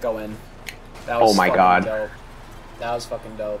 go in. That oh was Oh my God. Dope. That was fucking dope.